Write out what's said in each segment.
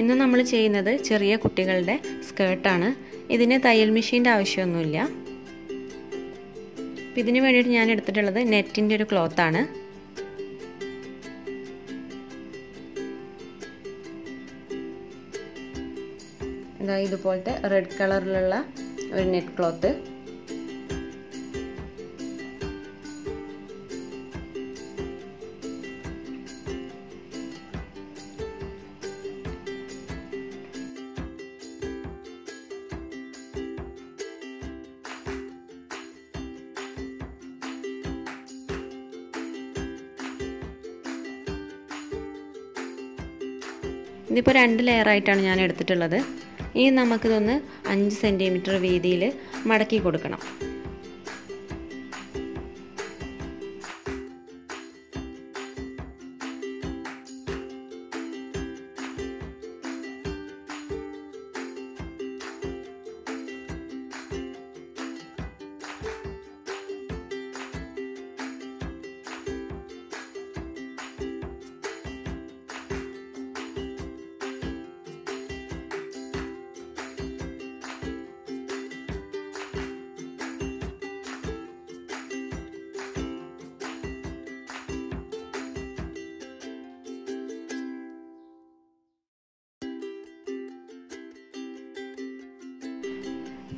ഇന്ന് നമ്മൾ ചെയ്യുന്നത് ചെറിയ കുട്ടികളുടെ സ്കേർട്ടാണ്. ഇതിന് തയ്യൽ മെഷീന്റെ ആവശ്യമൊന്നുമില്ല. അപ്പം ഇതിന് വേണ്ടിയിട്ട് ഞാൻ എടുത്തിട്ടുള്ളത് നെറ്റിന്റെ ഒരു ക്ലോത്താണ്. ഇതാ ഇതുപോലത്തെ റെഡ് കളറിലുള്ള ഒരു നെറ്റ് ക്ലോത്ത്. ഇതിപ്പോൾ രണ്ട് ലെയറായിട്ടാണ് ഞാൻ എടുത്തിട്ടുള്ളത്. ഇനി നമുക്കിതൊന്ന് അഞ്ച് സെന്റിമീറ്റർ വീതിയിൽ മടക്കി കൊടുക്കണം.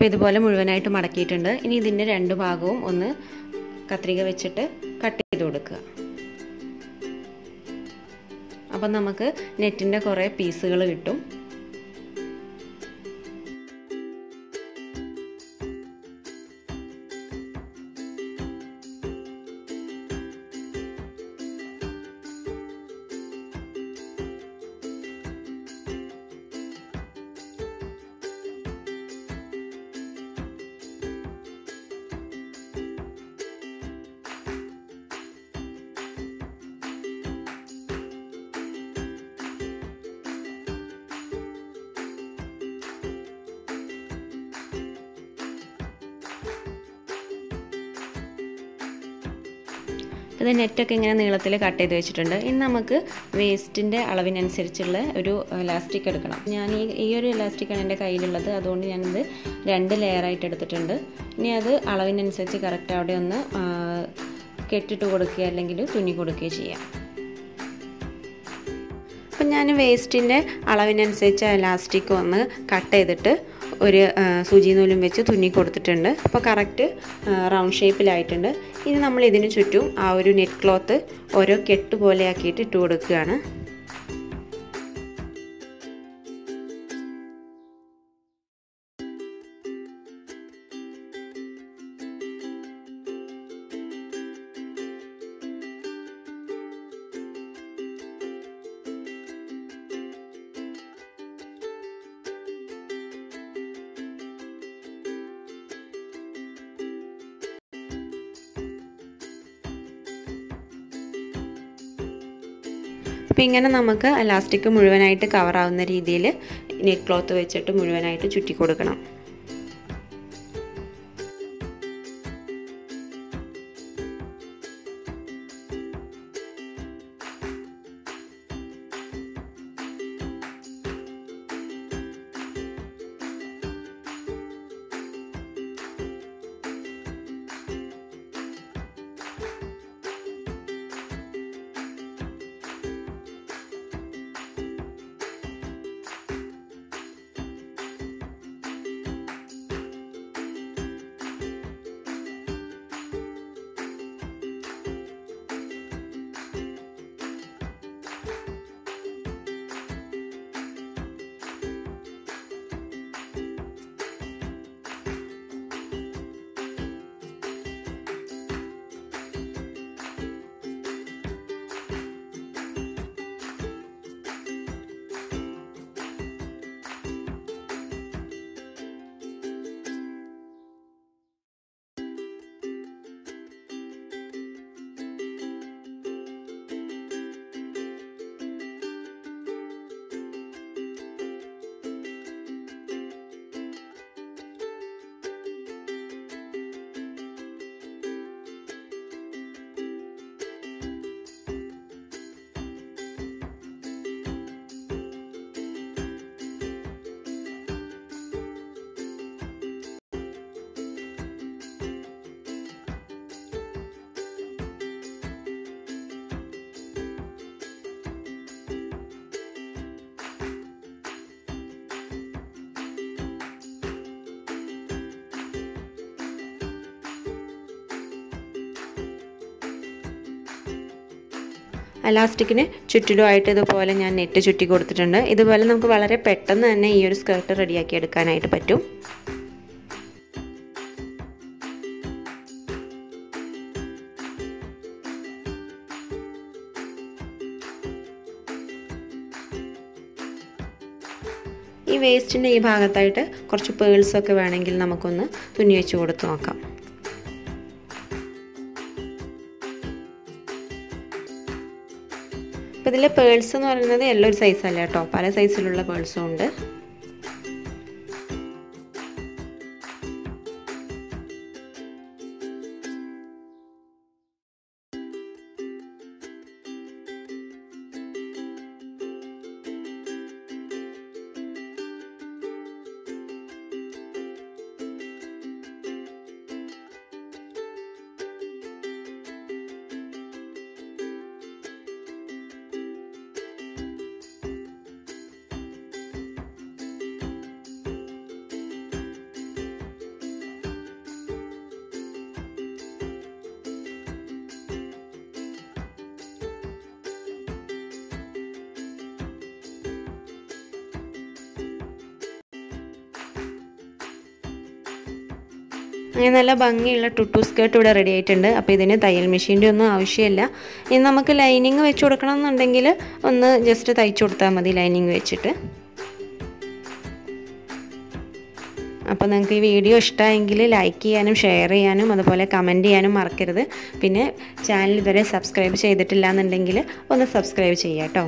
ഇപ്പോൾ ഇതുപോലെ മുഴുവനായിട്ട് മടക്കിയിട്ടുണ്ട്. ഇനി ഇതിന്റെ രണ്ട് ഭാഗവും ഒന്ന് കത്രിക വെച്ചിട്ട് കട്ട് ചെയ്ത് കൊടുക്കുക. അപ്പം നമുക്ക് നെറ്റിന്റെ കുറേ പീസുകൾ കിട്ടും. ഇത് നെറ്റൊക്കെ ഇങ്ങനെ നീളത്തിൽ കട്ട് ചെയ്ത് വെച്ചിട്ടുണ്ട്. ഇനി നമുക്ക് വേസ്റ്റിന്റെ അളവിനനുസരിച്ചുള്ള ഒരു ഇലാസ്റ്റിക് എടുക്കണം. ഞാൻ ഈ ഈ ഒരു ഇലാസ്റ്റിക്കാണ് എന്റെ കയ്യിലുള്ളത്. അതുകൊണ്ട് ഞാനിത് രണ്ട് ലെയറായിട്ട് എടുത്തിട്ടുണ്ട്. ഇനി അത് അളവിനനുസരിച്ച് കറക്റ്റ് അവിടെ ഒന്ന് കെട്ടിട്ട് കൊടുക്കുക അല്ലെങ്കിൽ തുന്നി കൊടുക്കുകയോ ചെയ്യാം. അപ്പം ഞാൻ വേസ്റ്റിന്റെ അളവിനനുസരിച്ച് ഇലാസ്റ്റിക് ഒന്ന് കട്ട് ചെയ്തിട്ട് ഒരു സൂചി നൂലും വെച്ച് തുന്നി കൊടുത്തിട്ടുണ്ട്. അപ്പോൾ കറക്റ്റ് റൗണ്ട് ഷേപ്പിലായിട്ടുണ്ട്. ഇനി നമ്മൾ ഇതിന് ചുറ്റും ആ ഒരു നെറ്റ് ക്ലോത്ത് ഓരോ കെട്ട് പോലെ ഇട്ട് കൊടുക്കുകയാണ്. അപ്പോൾ ഇങ്ങനെ നമുക്ക് എലാസ്റ്റിക് മുഴുവനായിട്ട് കവറാവുന്ന രീതിയിൽ നെറ്റ് ക്ലോത്ത് വെച്ചിട്ട് മുഴുവനായിട്ട് ചുറ്റി കൊടുക്കണം. അലാസ്റ്റിക്കിന് ചുറ്റിലുമായിട്ട് ഇതുപോലെ ഞാൻ നെറ്റ് ചുറ്റി കൊടുത്തിട്ടുണ്ട്. ഇതുപോലെ നമുക്ക് വളരെ പെട്ടെന്ന് തന്നെ ഈ ഒരു സ്കേർട്ട് റെഡിയാക്കി എടുക്കാനായിട്ട് പറ്റും. ഈ വേസ്റ്റിന്റെ ഈ ഭാഗത്തായിട്ട് കുറച്ച് പേൾസൊക്കെ വേണമെങ്കിൽ നമുക്കൊന്ന് തുന്നി വെച്ച് കൊടുത്ത് നോക്കാം. ഇതിൽ പേൾസ് എന്ന് പറയുന്നത് എല്ലോ ഒരു സൈസല്ല കേട്ടോ പല സൈസിലുള്ള പേഴ്സും ഉണ്ട്. അങ്ങനെ നല്ല ഭംഗിയുള്ള ടുട്ടു സ്കേർട്ട് ഇവിടെ റെഡി ആയിട്ടുണ്ട്. അപ്പോൾ ഇതിന് തയ്യൽ മെഷീന്റെ ഒന്നും ആവശ്യമില്ല. ഇനി നമുക്ക് ലൈനിങ് വെച്ച് കൊടുക്കണം എന്നുണ്ടെങ്കിൽ ഒന്ന് ജസ്റ്റ് തയ്ച്ചു കൊടുത്താൽ മതി ലൈനിങ് വെച്ചിട്ട്. അപ്പോൾ നിങ്ങൾക്ക് ഈ വീഡിയോ ഇഷ്ടമായെങ്കിൽ ലൈക്ക് ചെയ്യാനും ഷെയർ ചെയ്യാനും അതുപോലെ കമന്റ് ചെയ്യാനും മറക്കരുത്. പിന്നെ ചാനൽ ഇതുവരെ സബ്സ്ക്രൈബ് ചെയ്തിട്ടില്ല എന്നുണ്ടെങ്കിൽ ഒന്ന് സബ്സ്ക്രൈബ് ചെയ്യാം കേട്ടോ.